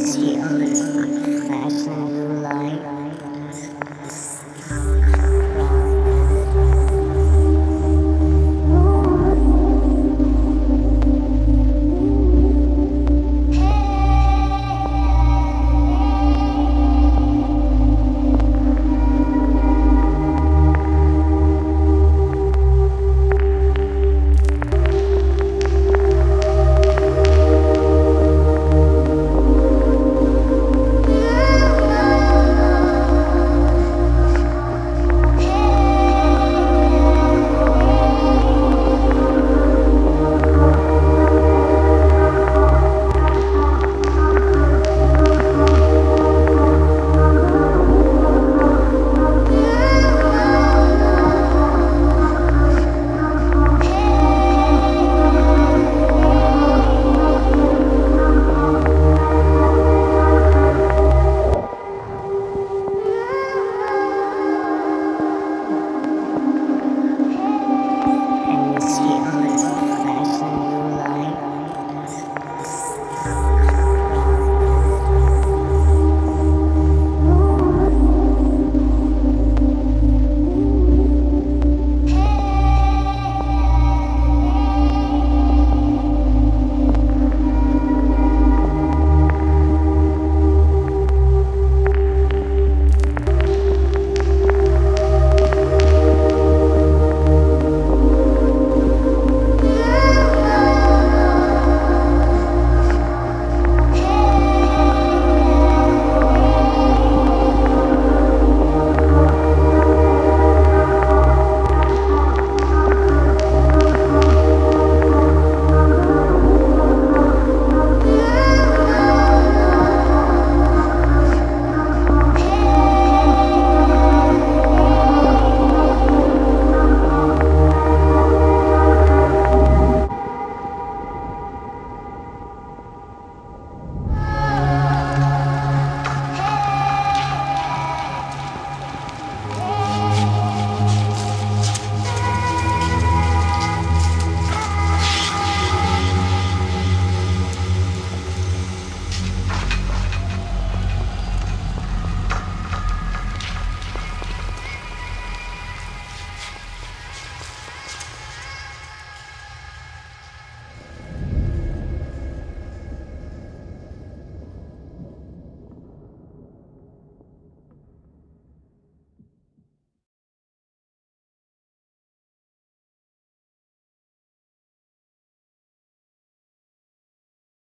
Yeah.